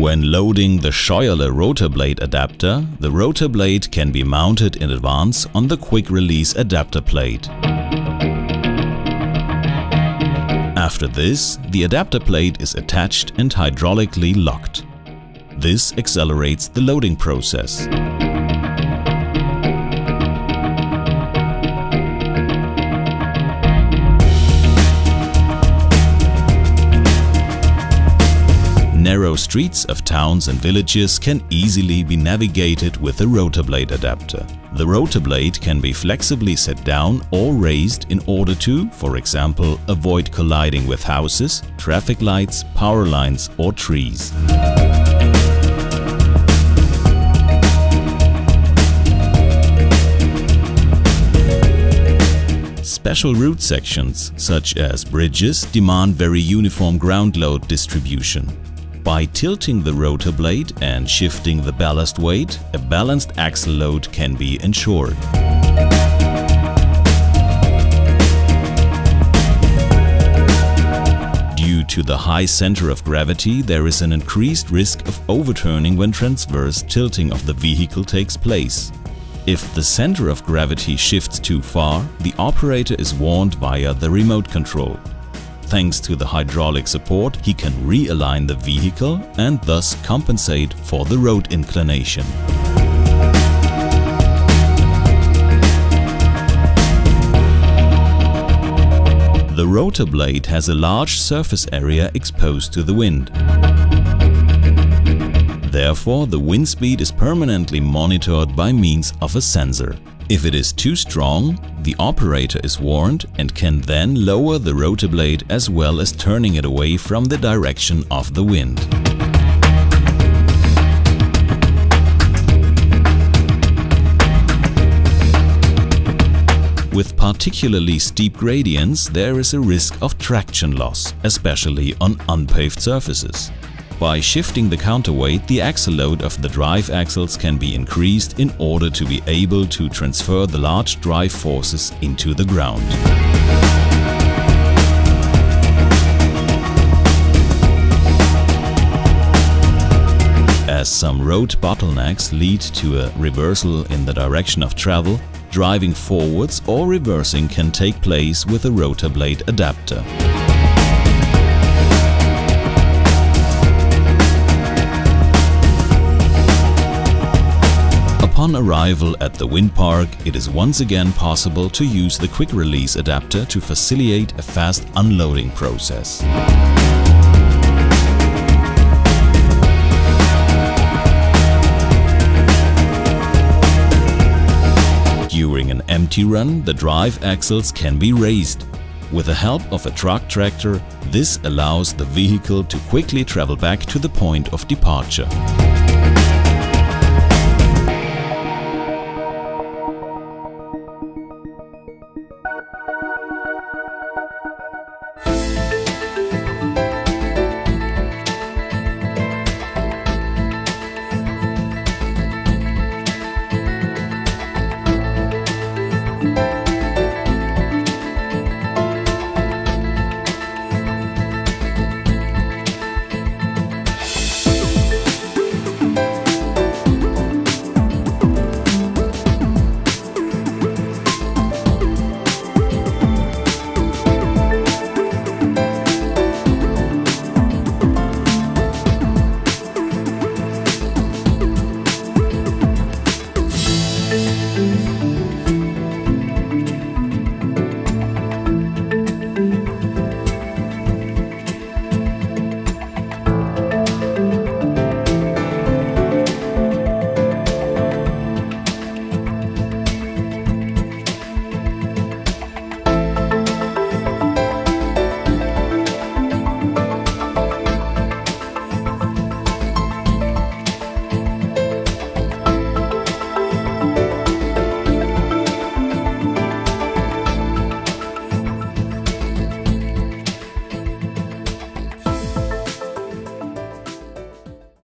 When loading the Scheuerle rotor blade adapter, the rotor blade can be mounted in advance on the quick release adapter plate. After this, the adapter plate is attached and hydraulically locked. This accelerates the loading process. Narrow streets of towns and villages can easily be navigated with a rotor blade adapter. The rotor blade can be flexibly set down or raised in order to, for example, avoid colliding with houses, traffic lights, power lines or trees. Special route sections, such as bridges, demand very uniform ground load distribution. By tilting the rotor blade and shifting the ballast weight, a balanced axle load can be ensured. Due to the high center of gravity, there is an increased risk of overturning when transverse tilting of the vehicle takes place. If the center of gravity shifts too far, the operator is warned via the remote control. Thanks to the hydraulic support, he can realign the vehicle and thus compensate for the road inclination. The rotor blade has a large surface area exposed to the wind. Therefore, the wind speed is permanently monitored by means of a sensor. If it is too strong, the operator is warned and can then lower the rotor blade as well as turning it away from the direction of the wind. With particularly steep gradients, there is a risk of traction loss, especially on unpaved surfaces. By shifting the counterweight, the axle load of the drive axles can be increased in order to be able to transfer the large drive forces into the ground. As some road bottlenecks lead to a reversal in the direction of travel, driving forwards or reversing can take place with a rotor blade adapter. Upon arrival at the wind park, it is once again possible to use the quick release adapter to facilitate a fast unloading process. During an empty run, the drive axles can be raised. With the help of a truck tractor, this allows the vehicle to quickly travel back to the point of departure.